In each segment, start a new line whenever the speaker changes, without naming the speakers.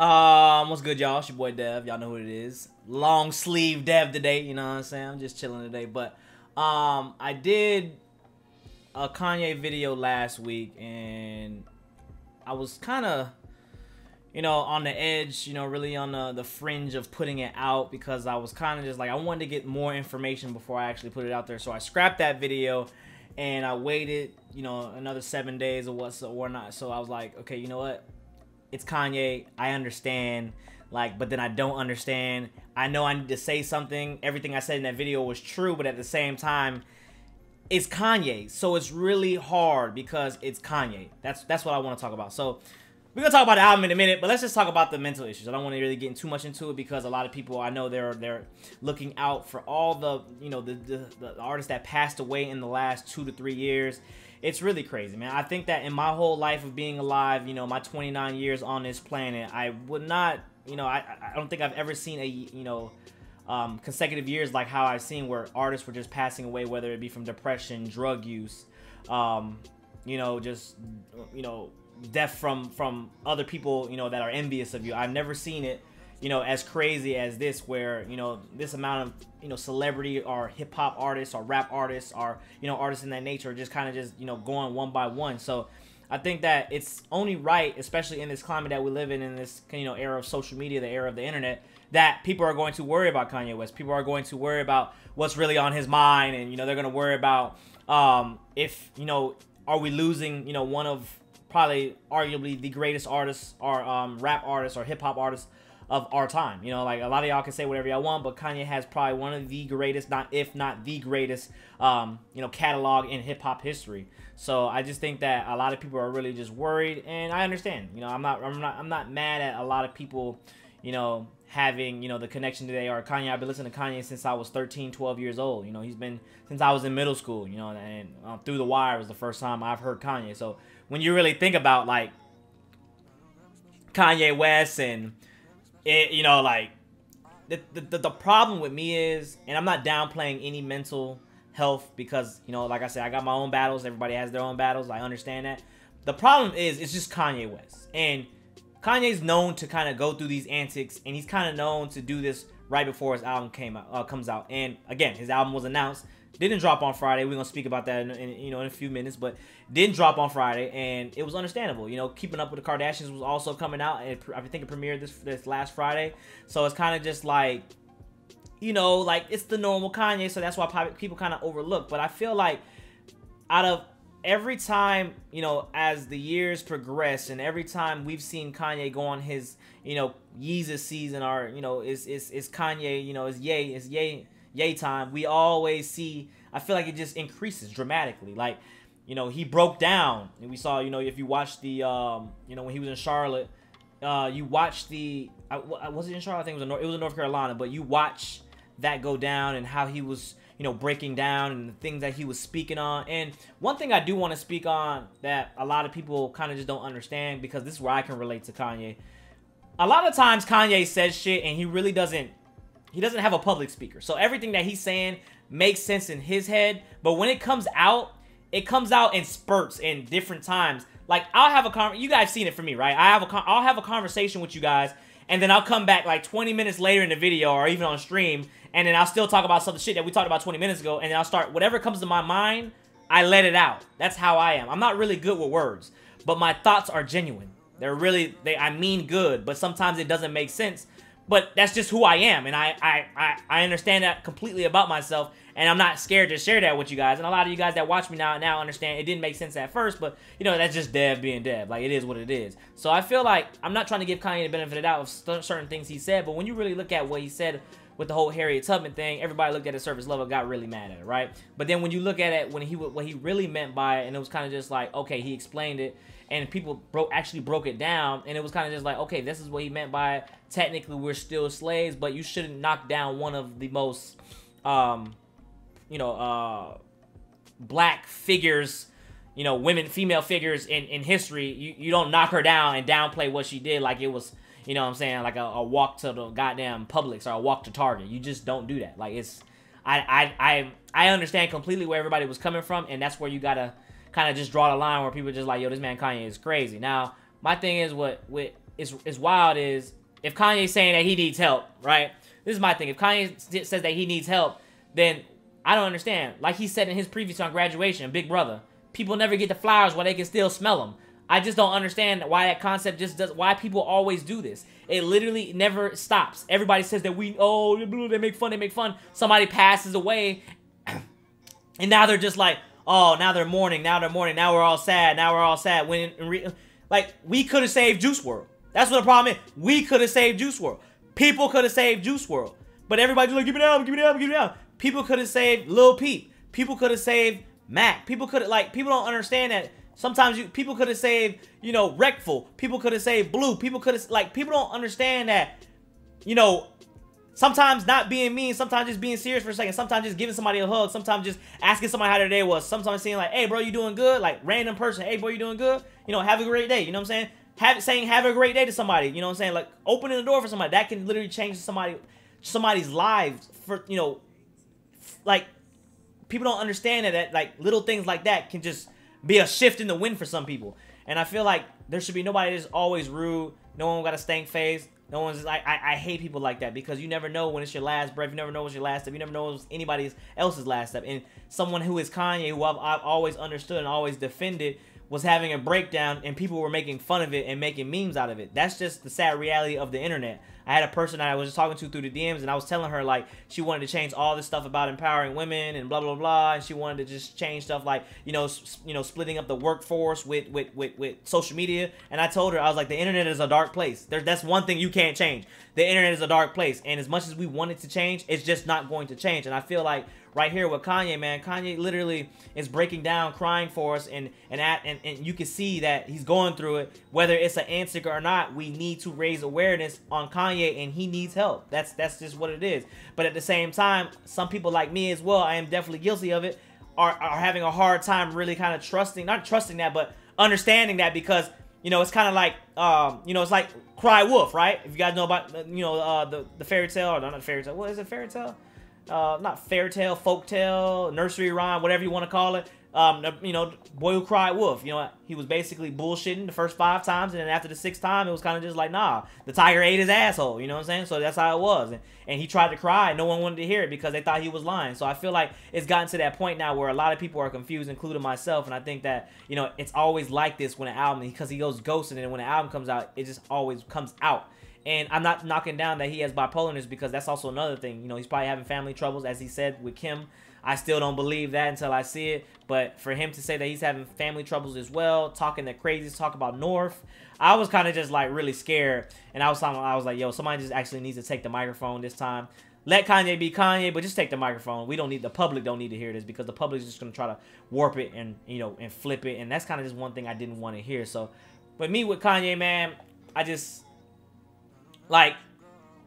Um, what's good, y'all? It's your boy Dev. Y'all know who it is. Long sleeve Dev today. You know what I'm saying? I'm just chilling today. But um, I did a Kanye video last week, and I was kind of, you know, on the edge. You know, really on the the fringe of putting it out because I was kind of just like I wanted to get more information before I actually put it out there. So I scrapped that video, and I waited, you know, another seven days or what or not. So I was like, okay, you know what? It's Kanye. I understand. Like, but then I don't understand. I know I need to say something. Everything I said in that video was true, but at the same time, it's Kanye. So it's really hard because it's Kanye. That's that's what I want to talk about. So we're gonna talk about the album in a minute, but let's just talk about the mental issues. I don't want to really get too much into it because a lot of people I know they're they're looking out for all the you know the, the, the artists that passed away in the last two to three years it's really crazy, man. I think that in my whole life of being alive, you know, my 29 years on this planet, I would not, you know, I, I don't think I've ever seen a, you know, um, consecutive years like how I've seen where artists were just passing away, whether it be from depression, drug use, um, you know, just, you know, death from from other people, you know, that are envious of you. I've never seen it you know, as crazy as this, where you know this amount of you know celebrity or hip hop artists or rap artists or you know artists in that nature, just kind of just you know going one by one. So I think that it's only right, especially in this climate that we live in, in this you know era of social media, the era of the internet, that people are going to worry about Kanye West. People are going to worry about what's really on his mind, and you know they're going to worry about um, if you know are we losing you know one of probably arguably the greatest artists or um, rap artists or hip hop artists of our time. You know, like a lot of y'all can say whatever y'all want, but Kanye has probably one of the greatest, not if not the greatest, um, you know, catalog in hip hop history. So I just think that a lot of people are really just worried, and I understand. You know, I'm not, I'm not, I'm not mad at a lot of people, you know, having you know the connection today or Kanye. I've been listening to Kanye since I was 13, 12 years old. You know, he's been since I was in middle school. You know, and uh, through the wire was the first time I've heard Kanye. So when you really think about like Kanye West and it, you know, like the, the the problem with me is, and I'm not downplaying any mental health because you know, like I said, I got my own battles. Everybody has their own battles. I understand that. The problem is, it's just Kanye West, and Kanye's known to kind of go through these antics, and he's kind of known to do this right before his album came out, uh, comes out. And again, his album was announced didn't drop on Friday. We're gonna speak about that in, in, you know in a few minutes, but didn't drop on Friday, and it was understandable. You know, keeping up with the Kardashians was also coming out, and I think it premiered this this last Friday. So it's kind of just like, you know, like it's the normal Kanye, so that's why people kind of overlook. But I feel like out of every time, you know, as the years progress, and every time we've seen Kanye go on his, you know, Yeezus season, or you know, is is is Kanye, you know, is Yay, is Yay yay time, we always see. I feel like it just increases dramatically. Like, you know, he broke down, and we saw. You know, if you watch the, um, you know, when he was in Charlotte, uh, you watch the. I, was it in Charlotte? I think it was North, it was in North Carolina, but you watch that go down and how he was you know, breaking down and the things that he was speaking on. And one thing I do want to speak on that a lot of people kind of just don't understand because this is where I can relate to Kanye. A lot of times Kanye says shit and he really doesn't he doesn't have a public speaker. So everything that he's saying makes sense in his head. But when it comes out, it comes out in spurts in different times. Like I'll have a con you guys seen it for me, right? I have a con I'll have a conversation with you guys and then I'll come back like 20 minutes later in the video or even on stream and then I'll still talk about some of the shit that we talked about 20 minutes ago and then I'll start whatever comes to my mind, I let it out. That's how I am. I'm not really good with words, but my thoughts are genuine. They're really they I mean good, but sometimes it doesn't make sense but that's just who I am, and I, I, I, I understand that completely about myself, and I'm not scared to share that with you guys. And a lot of you guys that watch me now now understand it didn't make sense at first, but you know that's just Dev being Dev. Like it is what it is. So I feel like I'm not trying to give Kanye the benefit of the doubt of certain things he said, but when you really look at what he said with the whole Harriet Tubman thing, everybody looked at his surface level, got really mad at it, right? But then when you look at it, when he what he really meant by it, and it was kind of just like, okay, he explained it, and people broke actually broke it down and it was kind of just like okay this is what he meant by it. technically we're still slaves but you shouldn't knock down one of the most um you know uh black figures you know women female figures in in history you, you don't knock her down and downplay what she did like it was you know what i'm saying like a, a walk to the goddamn publix or a walk to target you just don't do that like it's I, I i i understand completely where everybody was coming from and that's where you gotta kind of just draw the line where people just like, yo, this man Kanye is crazy. Now, my thing is what with is is wild is if Kanye's saying that he needs help, right? This is my thing. If Kanye says that he needs help, then I don't understand. Like he said in his previous on graduation, Big Brother, people never get the flowers while they can still smell them. I just don't understand why that concept just does. Why people always do this. It literally never stops. Everybody says that we oh they make fun, they make fun. Somebody passes away, and now they're just like oh now they're mourning, now they're mourning, now we're all sad, now we're all sad. When like we could have saved Juice WRLD. That's what the problem is. We could have saved Juice WRLD. People could have saved Juice WRLD, But everybody's like, give me down, give me down, give me down. People could have saved Lil Peep. People could have saved Mac. People could have like people don't understand that Sometimes you people could have saved, you know, Reckful. People could have saved Blue. People could have like people don't understand that, you know, sometimes not being mean, sometimes just being serious for a second, sometimes just giving somebody a hug, sometimes just asking somebody how their day was, sometimes saying like, hey bro, you doing good? Like random person, hey bro, you doing good? You know, have a great day. You know what I'm saying? Have saying have a great day to somebody, you know what I'm saying? Like opening the door for somebody. That can literally change somebody somebody's lives for you know like people don't understand that, that like little things like that can just be a shift in the wind for some people. And I feel like there should be nobody that's always rude. No one got a stank face. No one's like I, I hate people like that because you never know when it's your last breath. You never know what's your last step. You never know what's anybody else's last step. And someone who is Kanye, who I've, I've always understood and always defended, was having a breakdown and people were making fun of it and making memes out of it. That's just the sad reality of the internet. I had a person that I was just talking to through the DMs and I was telling her like she wanted to change all this stuff about empowering women and blah blah blah and she wanted to just change stuff like, you know, you know, splitting up the workforce with with with, with social media and I told her I was like the internet is a dark place. There that's one thing you can't change. The internet is a dark place and as much as we want it to change, it's just not going to change. And I feel like right here with Kanye, man. Kanye literally is breaking down, crying for us, and and at and, and you can see that he's going through it. Whether it's an answer or not, we need to raise awareness on Kanye, and he needs help. That's that's just what it is. But at the same time, some people like me as well, I am definitely guilty of it, are are having a hard time really kind of trusting, not trusting that, but understanding that because you know it's kind of like um you know it's like cry wolf right if you guys know about you know uh the the fairy tale or not a fairy tale what is it fairy tale uh, not fairy tale, folk tale, nursery rhyme, whatever you want to call it. Um, you know, boy who cried wolf. You know, he was basically bullshitting the first five times, and then after the sixth time, it was kind of just like, nah, the tiger ate his asshole. You know what I'm saying? So that's how it was. And, and he tried to cry, and no one wanted to hear it because they thought he was lying. So I feel like it's gotten to that point now where a lot of people are confused, including myself. And I think that you know it's always like this when an album because he goes ghosting, and then when an album comes out, it just always comes out. And I'm not knocking down that he has bipolarness because that's also another thing. You know, he's probably having family troubles, as he said with Kim. I still don't believe that until I see it. But for him to say that he's having family troubles as well, talking the crazy, talk about North, I was kind of just like really scared. And I was talking, I was like, yo, somebody just actually needs to take the microphone this time. Let Kanye be Kanye, but just take the microphone. We don't need the public don't need to hear this because the public is just gonna try to warp it and you know and flip it. And that's kind of just one thing I didn't want to hear. So, but me with Kanye, man, I just like,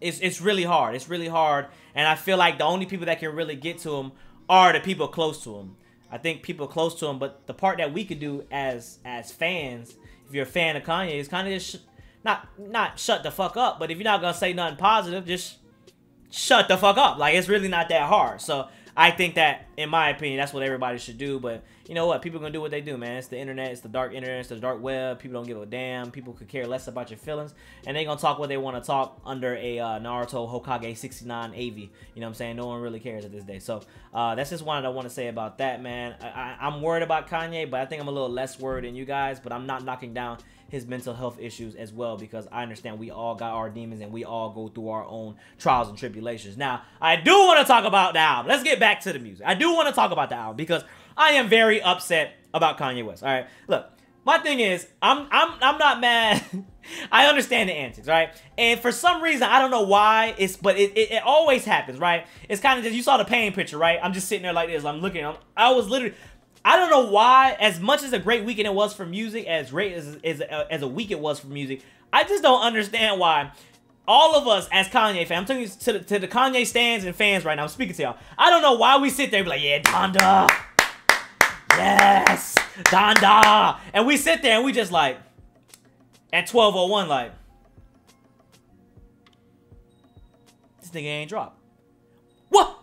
it's it's really hard. It's really hard, and I feel like the only people that can really get to him are the people close to him. I think people close to him, but the part that we could do as as fans, if you're a fan of Kanye, is kind of just not not shut the fuck up. But if you're not gonna say nothing positive, just shut the fuck up. Like it's really not that hard. So I think that, in my opinion, that's what everybody should do. But you know what? People gonna do what they do, man. It's the internet. It's the dark internet. It's the dark web. People don't give a damn. People could care less about your feelings, and they gonna talk what they want to talk under a uh, Naruto Hokage 69 AV. You know what I'm saying? No one really cares at this day. So uh, that's just one I want to say about that, man. I, I, I'm worried about Kanye, but I think I'm a little less worried than you guys. But I'm not knocking down his mental health issues as well because I understand we all got our demons and we all go through our own trials and tribulations. Now, I do want to talk about the album. Let's get back to the music. I do want to talk about the album because I am very upset about Kanye West. All right, look. My thing is, I'm I'm I'm not mad. I understand the antics, right? And for some reason, I don't know why it's, but it, it, it always happens, right? It's kind of just you saw the pain picture, right? I'm just sitting there like this. I'm looking. I'm, I was literally I don't know why, as much as a great weekend it was for music, as great as, as, uh, as a week it was for music, I just don't understand why all of us as Kanye fans, I'm talking to the, to the Kanye stands and fans right now, I'm speaking to y'all. I don't know why we sit there and be like, yeah, Donda. Yes, Donda. And we sit there and we just like, at 1201, like, this nigga ain't dropped. What?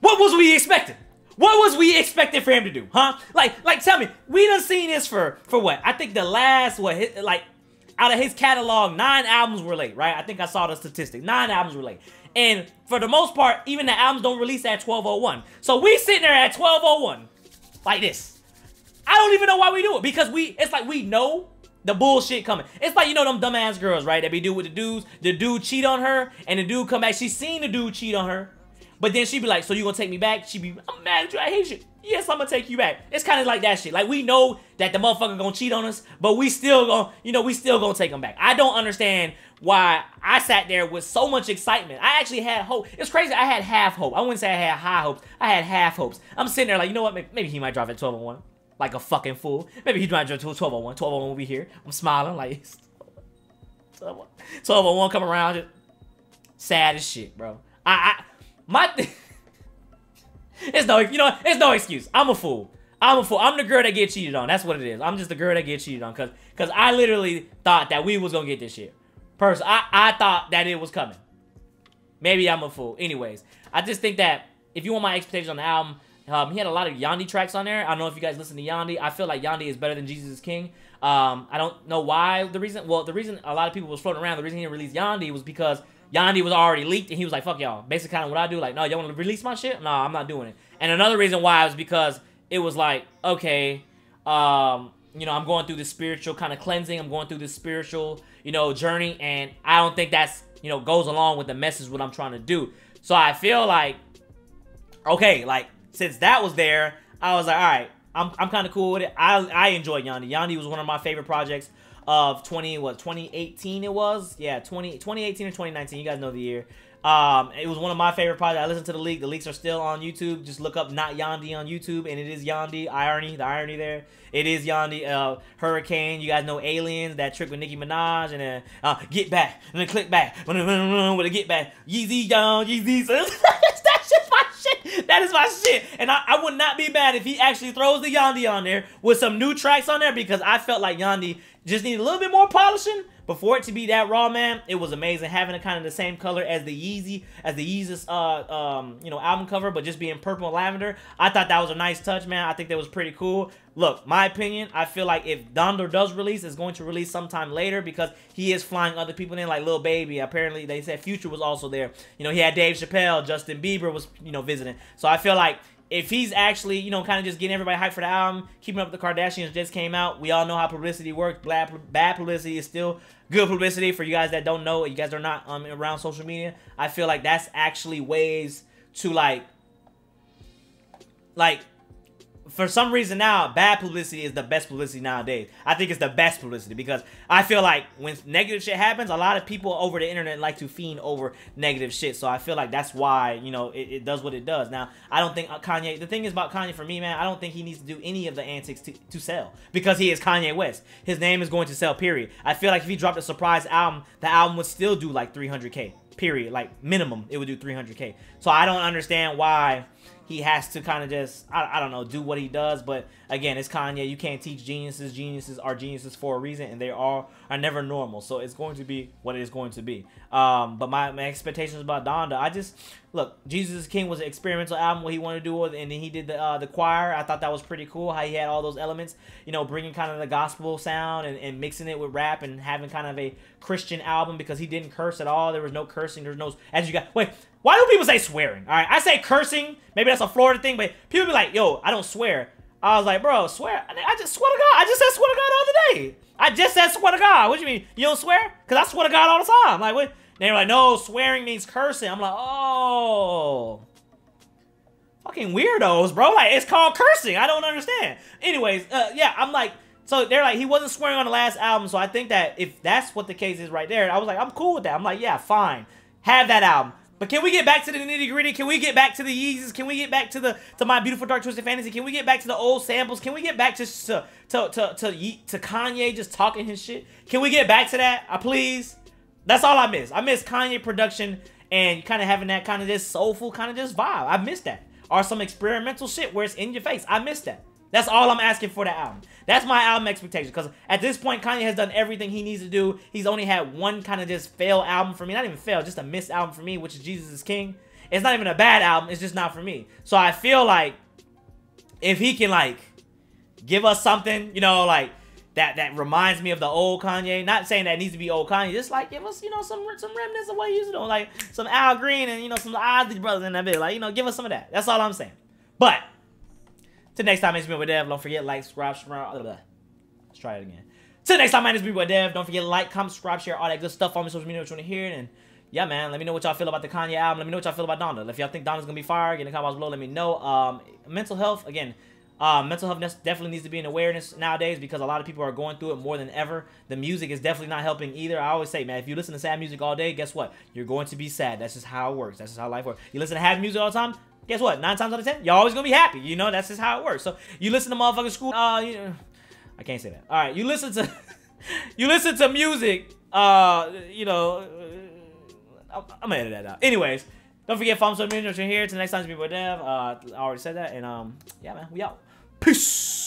What was we expecting? What was we expecting for him to do, huh? Like, like, tell me, we done seen this for for what? I think the last what, like, out of his catalog, nine albums were late, right? I think I saw the statistic. Nine albums were late. And for the most part, even the albums don't release at 1201. So we sitting there at 1201, like this. I don't even know why we do it because we, it's like we know the bullshit coming. It's like, you know, them dumbass girls, right? That be do with the dudes. The dude cheat on her and the dude come back. She seen the dude cheat on her. But then she'd be like, so you gonna take me back? She'd be, I'm mad at you. I hate you. Yes, I'm gonna take you back. It's kind of like that shit. Like we know that the motherfucker gonna cheat on us, but we still gonna, you know, we still gonna take him back. I don't understand why I sat there with so much excitement. I actually had hope. It's crazy. I had half hope. I wouldn't say I had high hopes. I had half hopes. I'm sitting there like, you know what? Maybe he might drop at 1201. Like a fucking fool. Maybe he might drop to 1201. 1201 will be here. I'm smiling like 1201 come around. Sad as shit, bro. I, I my it's no, you know, it's no excuse. I'm a fool. I'm a fool. I'm the girl that get cheated on. That's what it is. I'm just the girl that get cheated on. Cause, cause I literally thought that we was gonna get this shit. Person, I, I thought that it was coming. Maybe I'm a fool. Anyways, I just think that if you want my expectations on the album, um, he had a lot of Yandhi tracks on there. I don't know if you guys listen to Yandhi. I feel like Yandhi is better than Jesus King. Um, I don't know why. The reason, well, the reason a lot of people was floating around, the reason he didn't release Yandhi was because Yandhi was already leaked, and he was like, "Fuck y'all." Basically, kind of what I do. Like, no, y'all want to release my shit? No, I'm not doing it. And another reason why was because it was like, okay, um, you know, I'm going through this spiritual kind of cleansing. I'm going through this spiritual, you know, journey, and I don't think that's you know goes along with the message what I'm trying to do. So I feel like, okay, like since that was there, I was like, all right, I'm I'm kind of cool with it. I I enjoy Yandhi. Yandhi was one of my favorite projects of 20 what 2018 it was? Yeah 20 2018 or 2019 you guys know the year. Um it was one of my favorite projects. I listened to the leak. The leaks are still on youtube. Just look up not yandhi on youtube and it is yandhi irony the irony there. It is yandhi uh hurricane you guys know aliens that trick with nicki minaj and then uh get back and then click back with a get back. Yeezy down yeezy that shit's my shit. That is my shit. And I, I would not be mad if he actually throws the yandhi on there with some new tracks on there because i felt like yandhi just need a little bit more polishing. But for it to be that raw, man, it was amazing. Having it kind of the same color as the Yeezy, as the Yeezus, uh, um, you know, album cover, but just being purple and lavender. I thought that was a nice touch, man. I think that was pretty cool. Look, my opinion, I feel like if Donda does release, it's going to release sometime later because he is flying other people in, like Lil Baby. Apparently, they said Future was also there. You know, he had Dave Chappelle, Justin Bieber was, you know, visiting. So I feel like if he's actually, you know, kind of just getting everybody hyped for the album, keeping up with the Kardashians just came out. We all know how publicity works. Bad, bad publicity is still good publicity for you guys that don't know. You guys are not um, around social media. I feel like that's actually ways to like, like for some reason now, bad publicity is the best publicity nowadays. I think it's the best publicity because I feel like when negative shit happens, a lot of people over the internet like to fiend over negative shit. So I feel like that's why, you know, it, it does what it does. Now, I don't think uh, Kanye, the thing is about Kanye for me, man, I don't think he needs to do any of the antics to, to sell because he is Kanye West. His name is going to sell, period. I feel like if he dropped a surprise album, the album would still do like 300K, period. Like minimum, it would do 300K. So I don't understand why he has to kind of just I, I don't know do what he does but again it's kanye. You can't teach geniuses. Geniuses are geniuses for a reason and they are are never normal. So it's going to be what it is going to be. Um but my, my expectations about donda i just look jesus king was an experimental album what he wanted to do and then he did the uh, the choir. I thought that was pretty cool how he had all those elements you know bringing kind of the gospel sound and, and mixing it with rap and having kind of a christian album because he didn't curse at all. There was no cursing. There's no as you got wait why do people say swearing? All right, I say cursing. Maybe that's a Florida thing, but people be like, yo, I don't swear. I was like, bro, swear. I just swear to God. I just said swear to God the other day. I just said swear to God. What do you mean? You don't swear? Because I swear to God all the time. Like, what? They were like, no, swearing means cursing. I'm like, oh. Fucking weirdos, bro. Like, it's called cursing. I don't understand. Anyways, uh, yeah, I'm like, so they're like, he wasn't swearing on the last album. So I think that if that's what the case is right there, I was like, I'm cool with that. I'm like, yeah, fine. Have that album. But can we get back to the nitty gritty? Can we get back to the Yeezys? Can we get back to the to my beautiful dark twisted fantasy? Can we get back to the old samples? Can we get back to to to to, to, to Kanye just talking his shit? Can we get back to that? I uh, please. That's all I miss. I miss Kanye production and kind of having that kind of this soulful kind of just vibe. I miss that. Or some experimental shit where it's in your face. I miss that. That's all I'm asking for the album. That's my album expectation. Because at this point, Kanye has done everything he needs to do. He's only had one kind of just fail album for me. Not even fail, just a missed album for me, which is Jesus is King. It's not even a bad album. It's just not for me. So I feel like if he can like give us something, you know, like that that reminds me of the old Kanye. Not saying that needs to be old Kanye, just like give us, you know, some some remnants of what he used to do, like some Al Green and you know some Ozzy brothers in that bit. Like you know, give us some of that. That's all I'm saying. But till next time, it's me with Dev. Don't forget like, subscribe, subscribe. Let's try it again. Till next time, name is with Dev. Don't forget like, comment, subscribe, share all that good stuff on my social media. What you want to hear and yeah, man, let me know what y'all feel about the Kanye album. Let me know what y'all feel about Donda. If y'all think Donda's gonna be fire, get in the comments below. Let me know. Um, mental health again. Uh, mental health definitely needs to be an awareness nowadays because a lot of people are going through it more than ever. The music is definitely not helping either. I always say, man, if you listen to sad music all day, guess what? You're going to be sad. That's just how it works. That's just how life works. You listen to happy music all the time, guess what? Nine times out of ten, you're always gonna be happy. You know, that's just how it works. So you listen to motherfucking school. Uh, you, I can't say that. All right, you listen to, you listen to music. Uh, you know, uh, I'm, I'm gonna edit that out. Anyways, don't forget thumbs up, introduction here. Till next time, Be dev. Uh, I already said that, and um, yeah, man, we out. Peace.